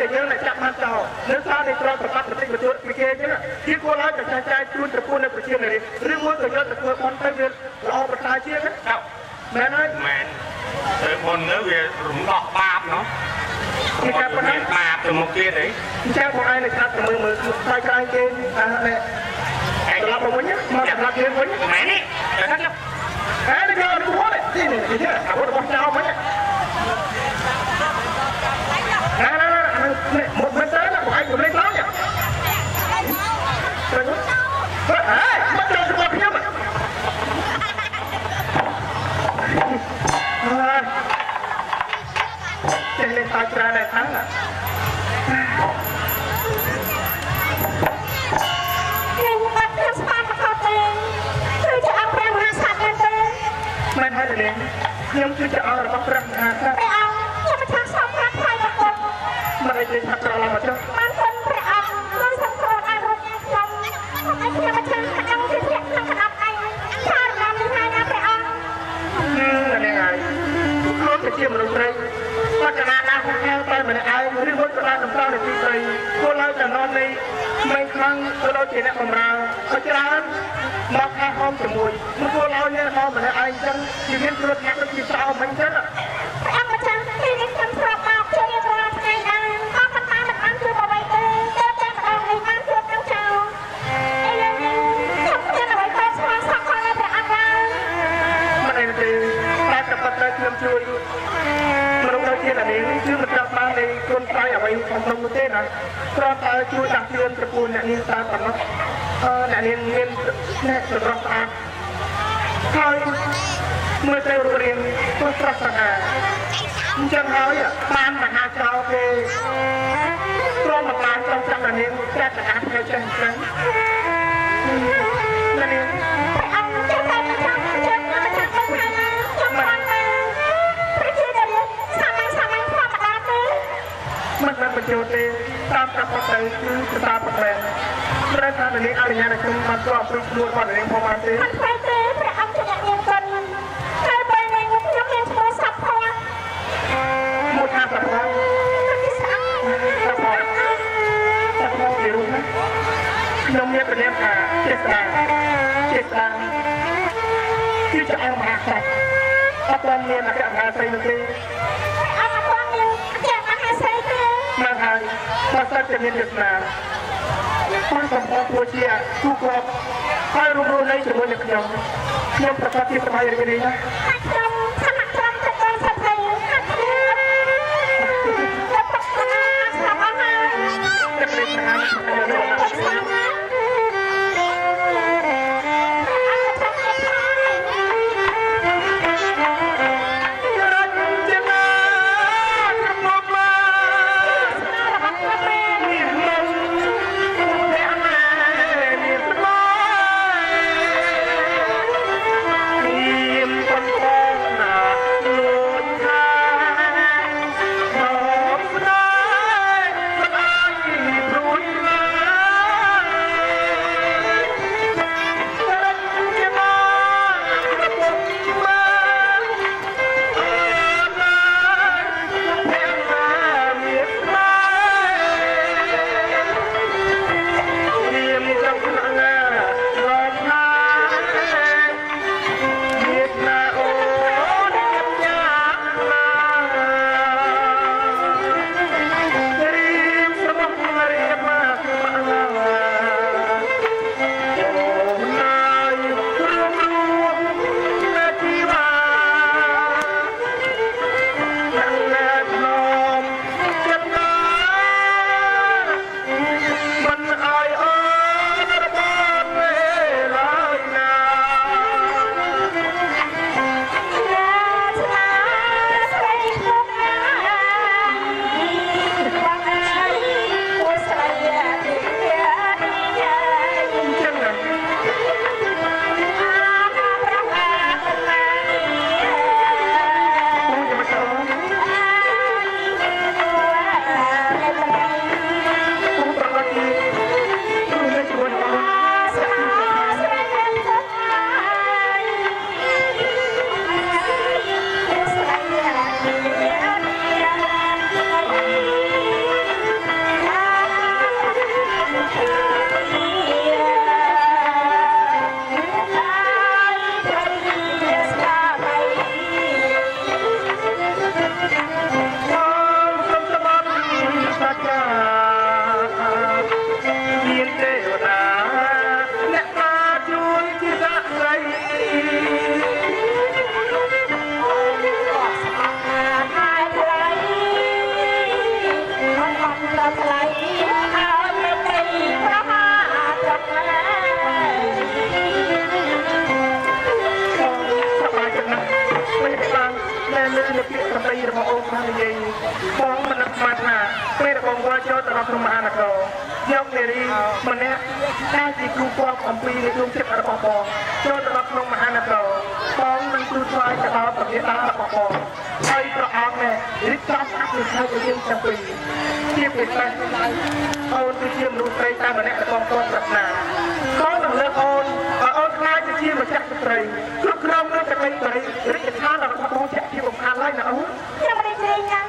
តែយើងតែចាប់បានចោលនៅសារនៃត្រង់ប្រកាសប្រតិបត្តិពីគេអញ្ចឹងជាគួរឲ្យតែចាស់ចាយជូនប្រពន្ធនៅប្រជានារីឬមួយក៏យកទៅធ្វើបន់ទៅវាល្អប្រសើរជាងណាមែនហើយមែនទៅបុនទៅវារំដោះបាបណោះពីការប៉ុណ្ណឹងបាបទៅមុខទៀតអីអញ្ចឹងបងឯងនៅស្ដាប់តែមើលមើលខ្លាយខ្លាយគេអានេះត្រឡប់មកវិញមកសម្រាប់យើងវិញមែននេះតែថាហេនេះយកទៅហត់នេះនេះនេះអាវុធរបស់ចៅវិញ ចេះលេងតាច្រើនដែរខាងណាខ្ញុំអត់ខ្ញុំស្មានមកខុសទេគឺជាអង្គព្រះមហាក្សត្រមែនទេមែនហើយលេងខ្ញុំគឺជាអង្គរបស់ព្រះមហាក្សត្រព្រះអង្គខ្ញុំមិនថាសំខាន់ថ្លៃមកគុំមិនឲ្យលេងថាក្រឡំមកចុះ តាមកាប់ទៅគឺតាមប្រែត្រូវថានាងអរិយាដែលខ្ញុំបានស្គាល់ពីខ្លួនរបស់នាងផងបានទេអត់ស្គាល់ទេព្រះអង្គជាអ្នកមានគុណហើយពេលនេះខ្ញុំមានឈ្មោះសັບផងមួយថាប្រព័ន្ធខ្ញុំស្អាតប្រព័ន្ធប្រព័ន្ធជារូបណាខ្ញុំមានប្រញាប់ថាចេស្តាចេស្តាគឺជាអង្គមហាក្សត្រអត់បានមានអគ្គមហាសីនោះទេ បើសិនជាមានទេសនាបានកំពុងធ្វើជាគូគ្រាប់ហើយរួមរស់នៅជាមួយនឹងខ្ញុំខ្ញុំប្រកាសជាសប្បាយរីករាយណាស់ហើយខ្ញុំស្ញល្អខ្ញុំមិនជ្រៀងណាស់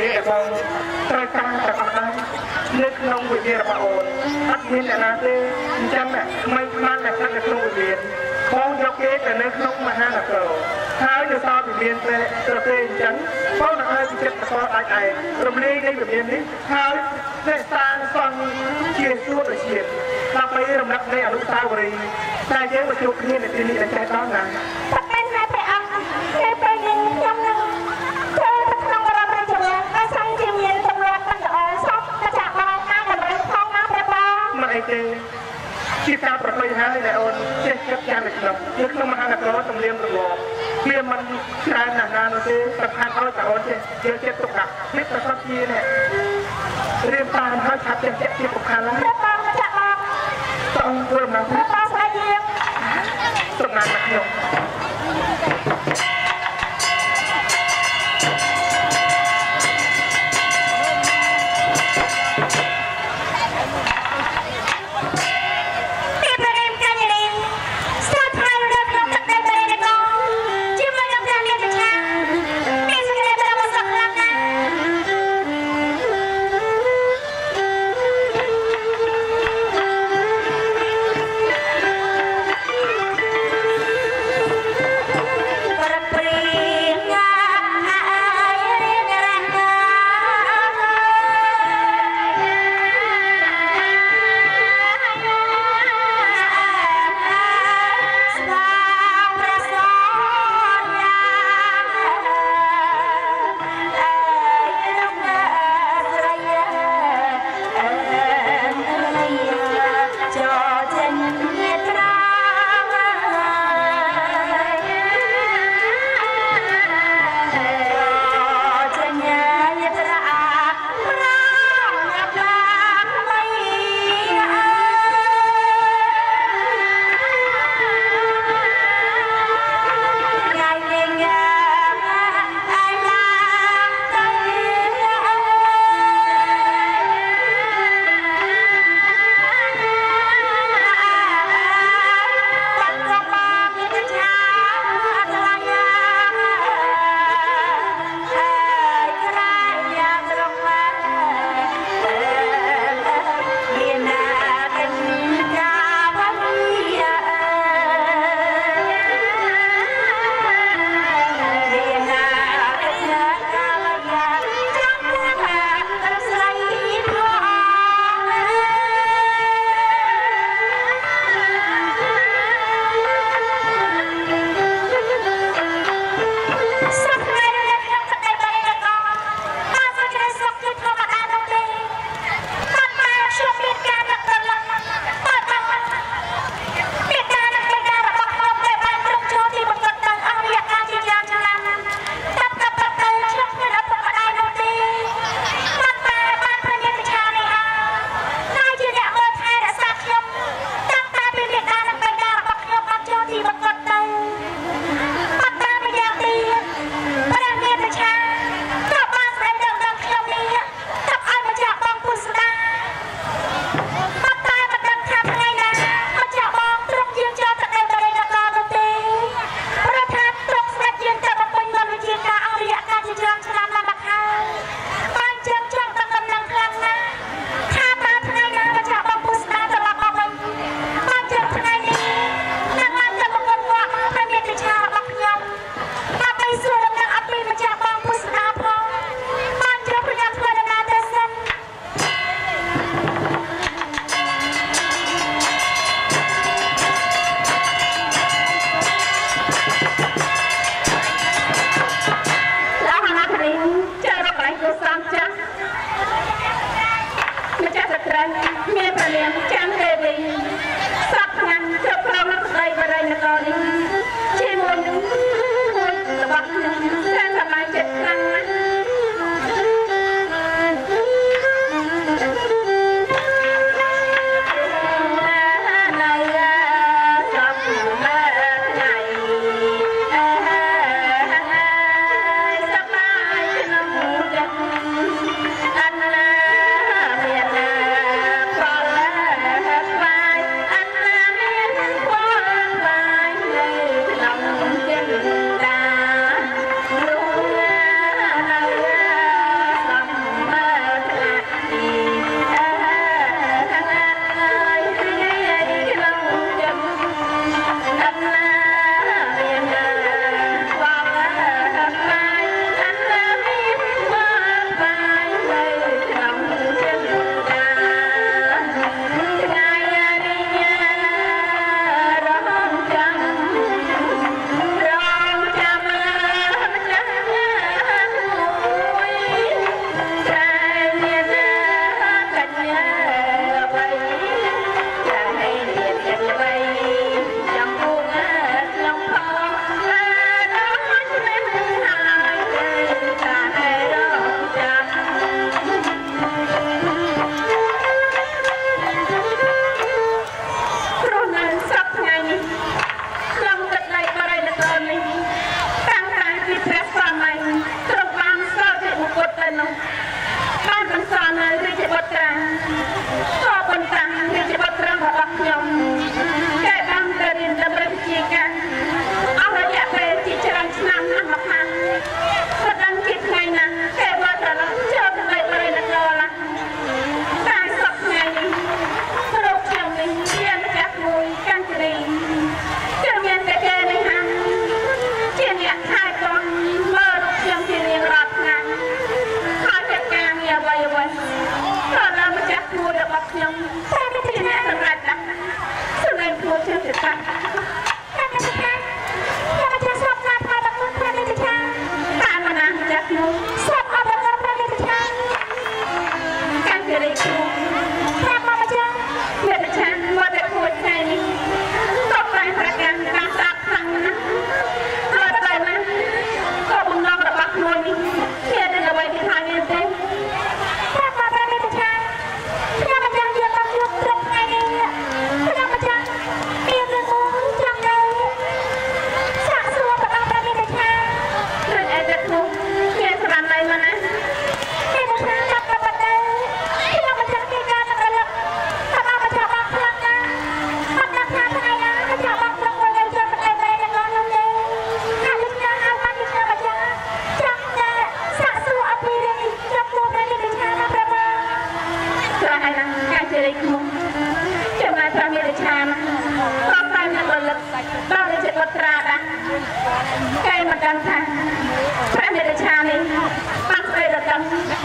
លាបងត្រូវការតែប៉ុណ្ណឹងនៅក្នុងវិញ្ញាណរបស់អូនអត់មានអ្នកណាទេអញ្ចឹងមិនបានតែស្ថិតនៅក្នុងវិញ្ញាណបងយកគេទៅនៅក្នុងមហានគរហើយនៅសល់វិមានទេប្រទេសអញ្ចឹងបងនឹងឲ្យពិចិត្រកលដាច់ឯងរំលែកនៃវិមាននេះហើយទេសាងសង់ជាសួនជាតិដើម្បីរំលឹកនៃអនុស្សាវរីយ៍តែយើងមកជួបគ្នានៅទីនេះដែលចេះដល់ណា រទំនៀមទម្លាប់វាមិនច្រើនណាស់ណានោះទេសំខាន់ឲ្យតើអូនជាចិត្តទុកដាក់នេះប្រកបជានេះរៀបតាមឲ្យឆាប់ចេះជាជាសំខាន់ណាស់បងចាក់បងតោះធ្វើដំណើរតាមស្បែកជាងសំខាន់មកខ្ញុំ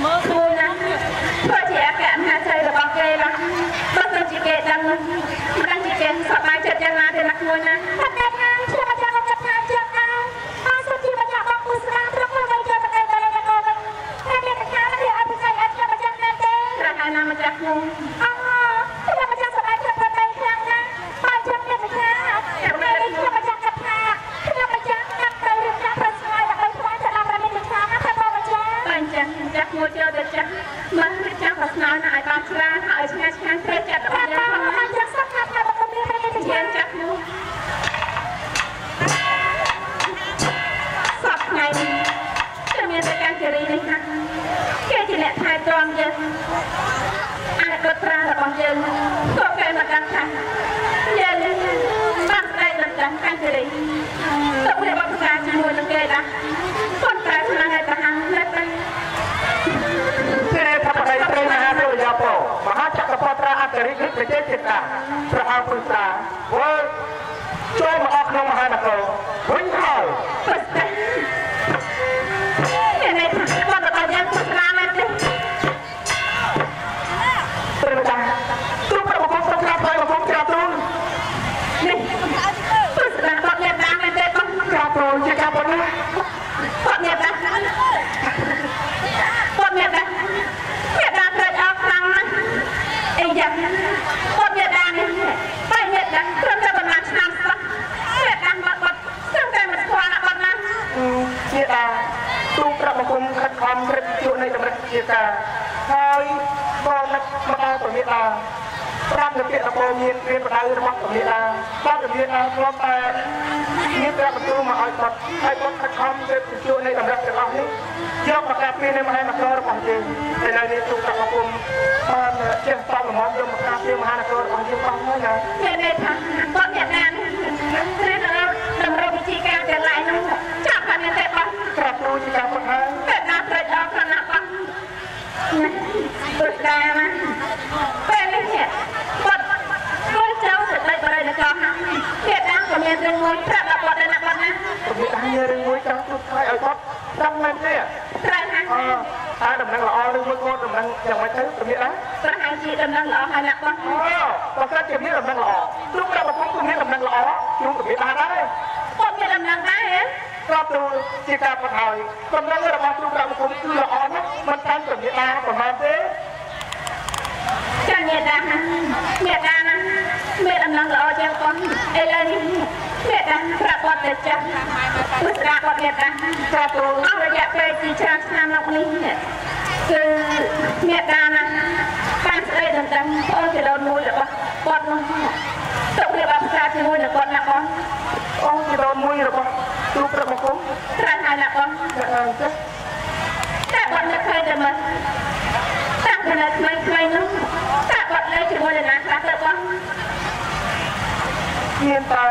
មើលខ្លួនណាធ្វើជាអគ្គមហាជ័យរបស់គេឡាបើសិនជាគេដឹងមិនដឹងជាគេសប្បាយចិត្តយ៉ាងណាទេណាខ្លួនណា ចិត្តតាប្រហែលពុត្រាវើចូលមកអស់ក្នុងមហានគរវិញហើយនេះមកដល់យ៉ាងពុត្រាមែនទេព្រះតាទ្រង់ប្រកបសក្តានុពលរបស់ព្រះទ្រង់នេះពុត្រាគាត់មានដានមែនទេបងព្រះទ្រង់ជាការប៉ុណ្ណាគាត់មានដានគាត់មានដានមានដានត្រេកអរខ្លាំងណាស់អីយ៉ា ហើយបងនឹកមកដល់ព្រះមេដាប្រាប់នៅពាក្យដំបូងមានរៀនបដៅរបស់ព្រះមេដាបាទព្រះមេដាធ្លាប់តែមានព្រះបន្ទូលមកឲ្យគាត់ហើយគាត់ខិតខំទៅជួយនៃកម្រិតទាំងអស់នេះយកប្រកាសពីនៃមហានគររបស់យើងឥឡូវនេះទូកប្រគុំបានចេះតបល្មមយកប្រកាសពីមហានគររបស់យើងអស់ហើយណាមានន័យថាគាត់អ្នកណាគ្រាដល់តម្រូវវិធីការទាំងឡាយនោះចាប់ថាមានតែបោះក្រាបទូជាការពុតហើយ តែណាត្រេកអរខណៈបោះព្រឹ កដាណាពេលនេះគាត់គាត់ចូលទៅដេកបរិយនគរហើយអ្នកណាក៏មានរឿងមួយប្រាប់ដល់គាត់ដែរណាគាត់ណាព្រះមេដាមានរឿងមួយចង់ទូថ្លៃឲ្យគាត់ដឹងមែនទេត្រូវណាអឺតែដំណឹងល្អឬមួយគាត់ដំណឹងយ៉ាងម៉េចទៅព្រះមេដាប្រហែលជាដំណឹងល្អហើយណាគាត់អូបើសិនជាមានដំណឹងល្អទូកប្រគុំគឺមានដំណឹងល្អជួងព្រះមេដាដែរគាត់មានដំណឹងដែរហ៎ក្រាបទូជាការពុតហើយដំណឹងរបស់ទូកប្រគុំគឺល្អណាស់មិនតាមព្រះមេដាប្រហែលទេ ចាញាតាញាតាណាមានដំណឹងល្អជាងគាត់ឥឡូវនេះញាតាប្រាប់គាត់ទៅចាស់ពុស្រាគាត់ញាតាក្រាបទូអស់រយៈពេលជាច្រើនឆ្នាំមកនេះគឺញាតាណាបានស្ដីដណ្ដឹងអូនចដូនមួយរបស់គាត់នោះទុករៀបអបសារជាមួយនឹងគាត់ណាបងអូជាដូនមួយរបស់ទូកប្រគុំត្រូវហើយណាបងអ្នកអើចេះតែគាត់នៅឃើញតែមិនតាំងពី នៅក្មេងៗនោះតែគាត់លេងជាមួយនឹងណាខ្លះទៅបងមានតែ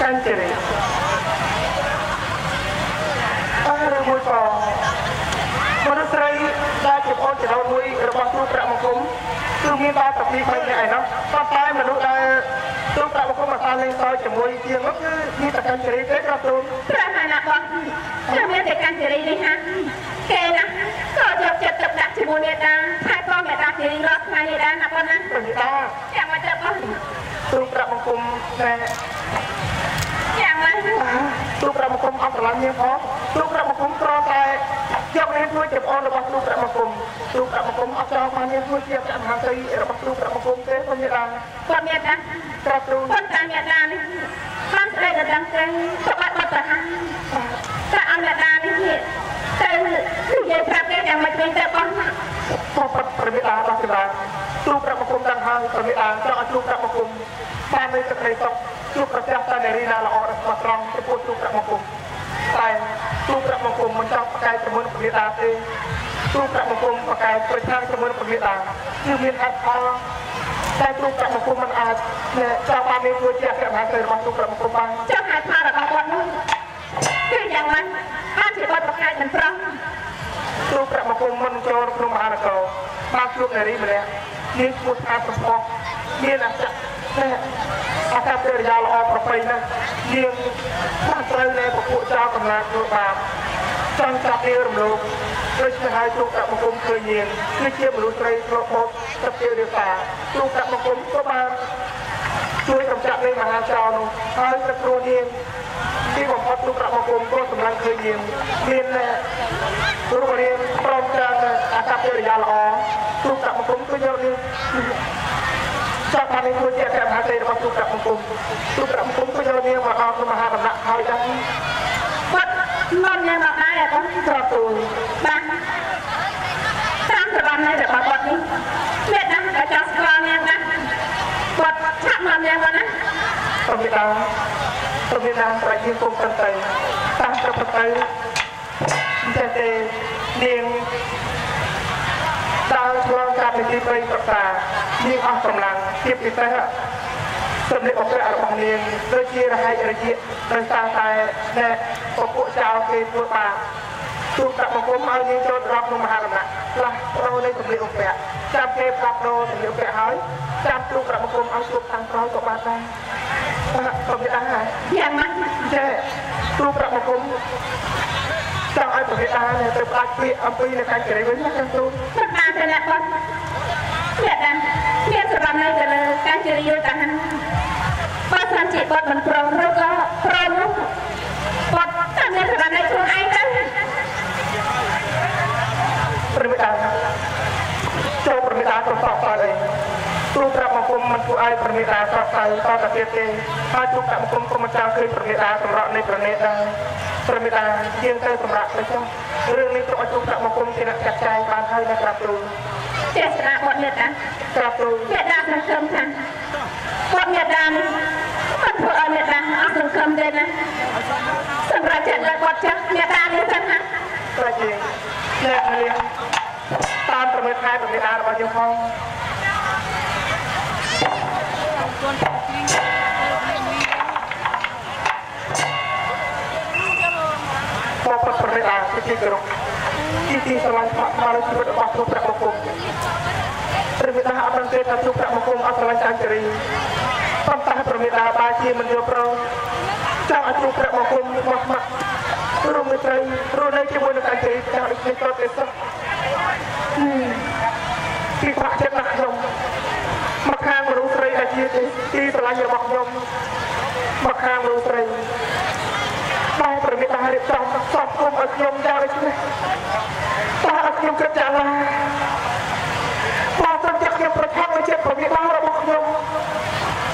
កាន់ជិរីអើឬមួយក៏មនុស្សស្រីដែលជាបងចដូនមួយរបស់ទូកប្រគុំគឺមានតែតែពីរបីនាក់ឯណោះប៉ុន្តែមនុស្សដែលទូកប្រគុំមកតាមលេងសើចជាមួយជាងនោះគឺមានតែកាន់ជិរីទេក្រាបទូលត្រូវហើយណា បងខ្ញុំមានតែកាន់សេរីនេះហាគេណាក៏យកចិត្តទុកដាក់ជាមួយអ្នកតាថែទាំអ្នកតាជារៀងរាល់ថ្ងៃនេះដែរណាបងណាព្រះមេតាយ៉ាងម៉េចទៅបងទូកប្រគុំតែយ៉ាងម៉េចទូកប្រគុំអត់ស្រឡាញ់មានផងទូកប្រគុំក្រតែយកនាងជួយជាប្អូនរបស់ទូកប្រគុំទូកប្រគុំអត់ចង់បាននាងជួយជាព្រះមហាក្សត្រីរបស់ទូកប្រគុំទេព្រះមេតាគាត់មានតាក្រាបទូលគាត់តាមអ្នកតានេះបានស្ដីដល់ដឹងទេប្រ បាត់បាត់ប្រហារតែអមអ្នកតានេះទៅនិយាយប្រាប់គេយ៉ាងម៉េចវិញទៅបងពោប៉ាត់ព្រះមេតារបស់ចម្រើនទូកប្រគុំទាំងហើយព្រះមេតាចង់ឲ្យទូកប្រគុំបាននៅទឹកដីសុខជួបប្រទះតែនារីណាល្អរបស់ត្រង់ចំពោះទូកប្រគុំតែទូកប្រគុំមិនចង់ប្រកែកជាមួយព្រះមេតាទេទូកប្រគុំប្រកែកប្រឆាំងជាមួយព្រះមេតាគឺមានហេតុផល តែទូកប្រគុំមិនអាចចង់បានមានជួយជាព្រះមហាក្សត្រីរបស់ទូកប្រគុំបានចង់ហៅថារបស់គាត់នោះគឺយ៉ាងម៉េចបានជាគាត់ប្រកែកមិនប្រោះទូកប្រគុំមិនចូលក្នុងមហានគរបានជួបនារីម្នាក់មានឈ្មោះថាប្រពោះមានអត្តអកប្បកិរិយាល្អប្រពៃណាស់ជាងបានត្រូវនៅពពួកចោលកំណាចធ្វើបាប ចង់ចាប់នាងរំលោភដូច្នេះហើយទូកប្រគុំឃើញនាងគឺជាមនុស្សស្រីធ្លាប់បោកទឹកជារាសាទូកប្រគុំក៏បានជួយកំចាត់នាងមហាចោលនោះហើយប្រព្រោះនាងទីបំផុតទូកប្រគុំក៏សម្លឹងឃើញនាងមានរូបរាងព្រមទាំងអកប្បកិរិយាល្អទូកប្រគុំក៏យកនាងចាប់បាននេះមួយជាព្រះមហាក្សត្រីរបស់ទូប្រមង្គមទូប្រមង្គមក៏យកនាងមកដល់ក្នុងមហាដំណាក់ហើយដែរ គាត់នាំយ៉ាងមកដែរអត់ត្រាប់ទូលបាទតាមប្រព័ន្ធនៃរបស់គាត់នេះអ្នកណាក៏ចង់ស្គាល់យ៉ាងណាគាត់ឆាប់នាំយ៉ាងណាប្រមិតាប្រមិតាប្រជាគុំប្រតិតាមប្រពទៅចេះទេនាងដើរឆ្លងកាត់នីតិព្រៃប្រសានាងអស់កម្លាំងជាពិសេស សម្លៀកបំពាក់របស់នាងដូចជារហែករជាដោយសារតែអ្នកពពួកចោលគេធ្វើបាបទូកបង្គំឲ្យយើងចូលរកក្នុងមហារណៈផ្លាស់ប្ដូរនៃសម្លៀកបំពាក់ចាប់គេផ្លាស់ប្ដូរសម្លៀកបំពាក់ហើយចាប់ទូកបង្គំឲ្យជួបខាងក្រោយក៏បានដែរបាទប្រវិអាហើយយ៉ាងណាចេះទូកបង្គំចង់ឲ្យប្រវិអាទៅផ្ដាច់ពាក្យអំពីនៅខាងក្រៅវិញណាខាងទូកព្រឹកតាមទៅអ្នកគាត់អ្នកណាមានសម្រាប់នៅទៅលើការជឿយល់តាហាបើ សិនជាគាត់មិនព្រមឬក៏ព្រមនោះគាត់តែមានសម្រាប់នៅខ្លួនឯងទៅប្រវិអាចូលប្រវិអាប្រសពតអីទូកបង្គំមិនធ្វើឲ្យប្រវិអាប្រសើរតទៅទៀតទេហើយទូកបង្គំក៏មិនចង់ឃើញប្រវិអាសម្រាប់នៃប្រណេតដែរប្រមេតាជាងទៅសម្រាប់ទៅចុះរឿងនេះទុកឲ្យទូប្រាក់មកគុំជាអ្នកចាត់ចែងបានហើយណាក្រាបគ្រូចេស្តាបទមេតាក្រាបគ្រូមេតាសង្ឃឹមថាបទមេតានេះមិន ធ្វើឲ្យមេតាអស់សង្ឃឹមទេណាសម្រាប់ចិត្តដល់បទចាស់មេតានេះចឹងណាប្រជាអ្នកនាងតាមប្រមេតាប្រមេតារបស់យើងផងមកប្រប្រមេតាជាទីគោរពទីទីស្រឡាញ់បាក់មកជីវិតរបស់គ្រប់ប្រាក់មកគុំព្រះមេតាអត់ដឹងទេថាគ្រប់ប្រាក់មកគុំអត់ស្រឡាញ់ចាញ់ចរី ប៉ុន្តែព្រះមេតាបាជាមិនយល់ព្រមចង់ឲ្យគ្រប់ប្រាក់មកគុំមកមករួមមេត្រីរស់នៅជាមួយនឹងចាញ់ចរីចង់ដូចនេះក៏ទេសោះពីប្រាក់ចិត្តណាស់ខ្ញុំមកខាងមនុស្សស្រីដែលជាទីស្រឡាញ់របស់ខ្ញុំមកខាងមនុស្សស្រីតែប្រមិតារៀបចំសពគុំឲ្យខ្ញុំយ៉ាងដូចនេះតើឲ្យខ្ញុំគិតយ៉ាងណាបើសិនជាខ្ញុំប្រឆាំងនឹងចិត្តប្រមិតារបស់ខ្ញុំ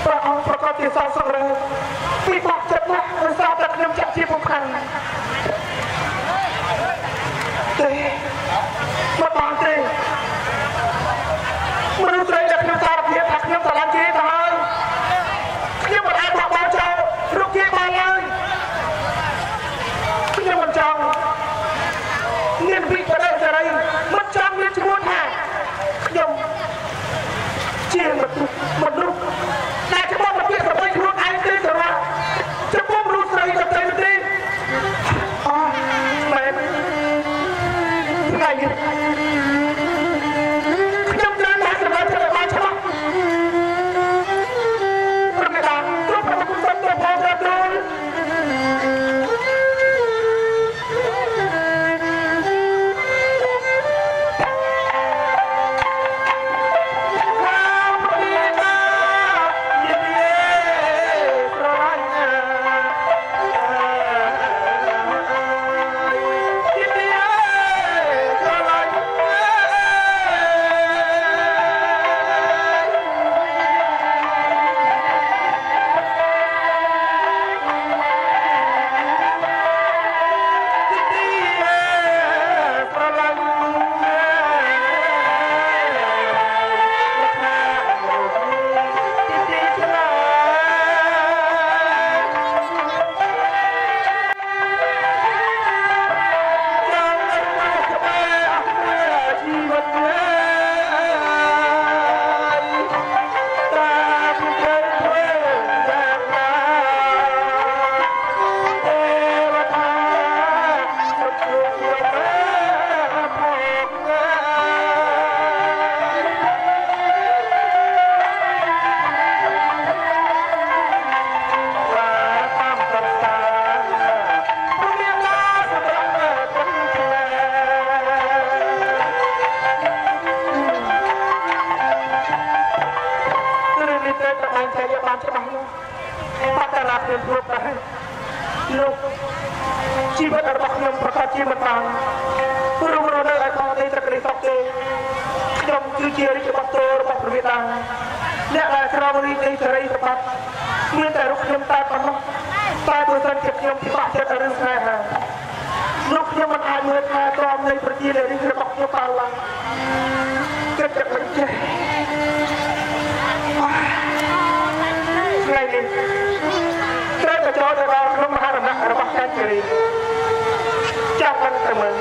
ព្រះអង្គប្រ កបជាសោកសង្រើពីបាក់ចិត្តណាស់ដោយសារតែខ្ញុំចាក់ជាពុកខាងទេមកបានទេ គឺជារាជបុត្ររបស់ព្រះវេតាអ្នកដែលក្រមរីនៃសេរីសម្បត្តិមានតែរូបខ្ញុំតែប៉ុណ្ណោះតែបើសិនជាខ្ញុំពិបាកចិត្តរឿងស្នេហាលោកខ្ញុំមិនអាចមើលថាក្រមនៃប្រជារាស្ត្ររបស់ខ្ញុំបានឡើយគិតតែមិនចេះថ្ងៃនេះត្រូវទៅចូលទៅដល់ក្នុងមហាដំណាក់របស់ចាច់ជរី ចាប់បានតែមើល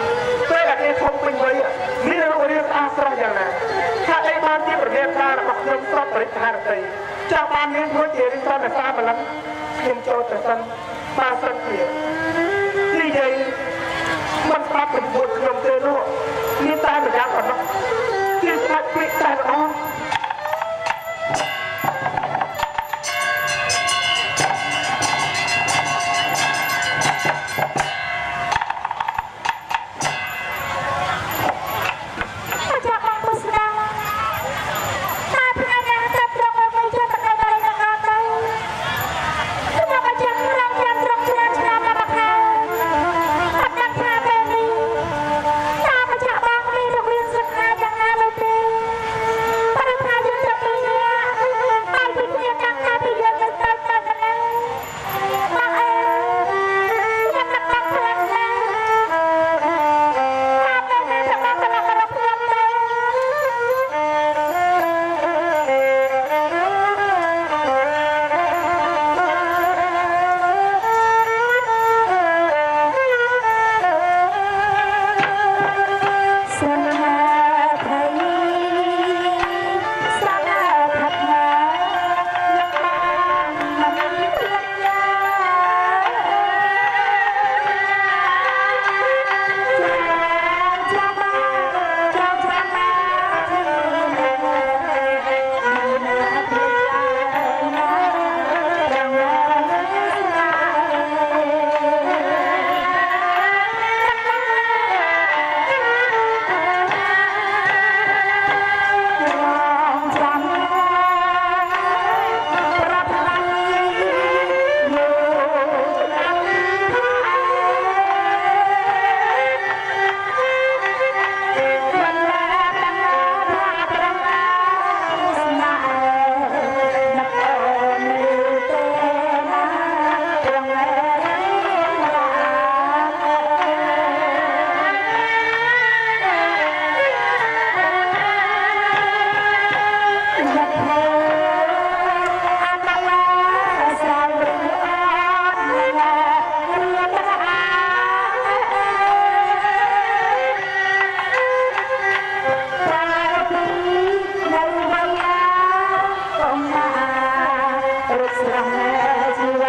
ពេលអាគេធំពេញវ័យមានរូបរាងស្អាតស្រស់យ៉ាងណាថាអីបានជាប្រវត្តិការរបស់ខ្ញុំស្របបរិស្ថានតីចាំបានមានមួយជារិះសន្តាសាម្លឹងខ្ញុំចូលទៅសិនបានសិនជានិយាយមិនស្ដាប់ពីខ្ញុំទេនោះមានតែម្យ៉ាងប៉ុណ្ណោះគឺស្ដាប់ពាក្យតែ It's the magic.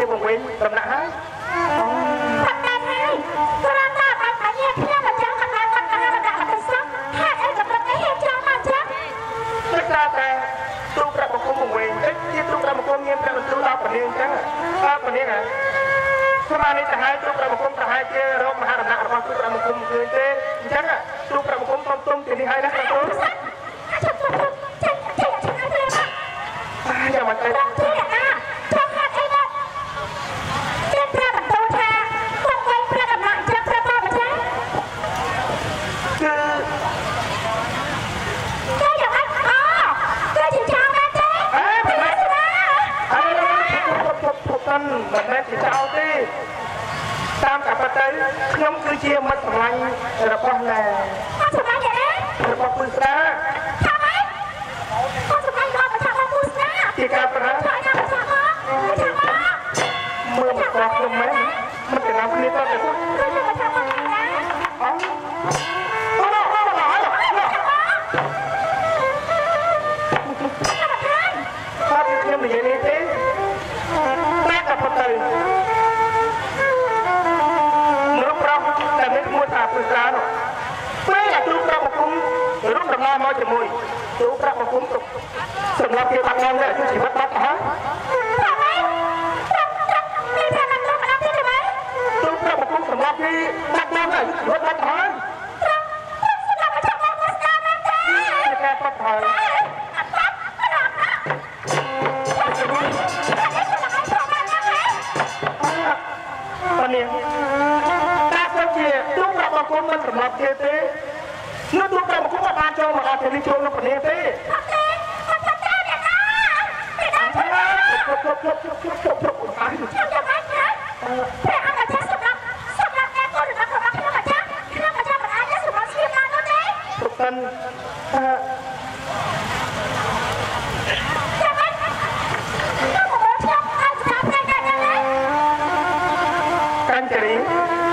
ជាវង្វេងតំណែង Gracias. មិនកាន់ចរិយា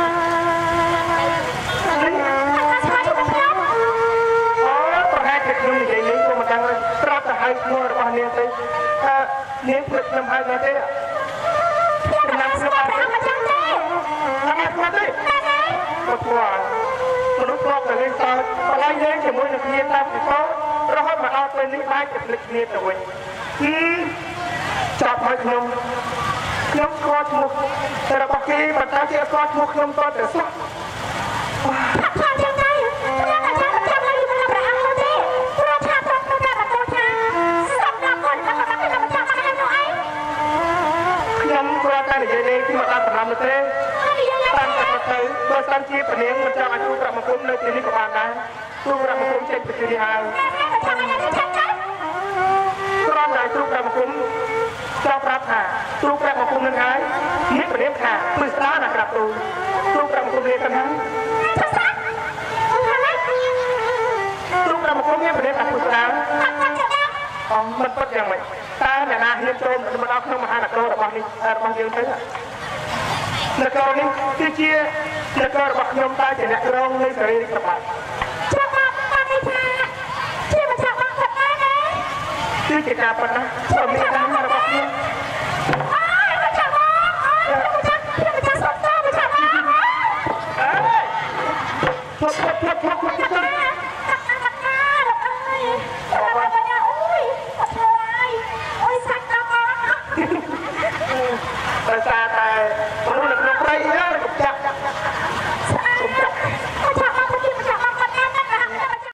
ៅឈ្មោះរបស់នាងទៅថានាងព្រឹកខ្ញុំហើយណាទេខ្ញុំមិនស្គាល់ថាមិនចឹងទេអត់ស្គាល់ទេគាត់ស្គាល់ ប៉ុន្តែយើងជាមួយនឹងគ្នាតាំងពីតូចរហូតមកដល់ពេលនេះបែរជាភ្លេចគ្នាទៅវិញចាប់ឲ្យខ្ញុំខ្ញុំស្គាល់ឈ្មោះរបស់គេប៉ុន្តែគេស្គាល់ឈ្មោះខ្ញុំតើទៅសោះ ជាពលាងមិនចង់ឲ្យទូប្រមុខនៅទីនេះក៏បានដែរទូប្រមុខចេញពីទីនេះហើយត្រង់តែទូប្រមុខចង់ប្រាប់ថាទូប្រមុខនឹងហើយមានពលាងថាព្រឹស្ដាណាក្រាប់ទូទូប្រមុខនេះទៅហ្នឹងទូប្រមុខមានពលាងថាព្រឹស្ដាអំមិនពិតយ៉ាងម៉េចតើអ្នកណាហ៊ានចូលមកដល់ក្នុងមហានគររបស់នេះរបស់យើងទៅនគរនេះគឺជា ជាកោរបស់ខ្ញុំតើជាអ្នករងនៃសេរីសម្បត្តិជាកោរបស់ខ្ញុំថាជាមិនថាបងថាណាគឺជាការប៉ុណ្ណាខ្ញុំមានតាមរបស់ខ្ញុំដោយសារតែព្រោះនៅក្នុងព្រៃហ្នឹង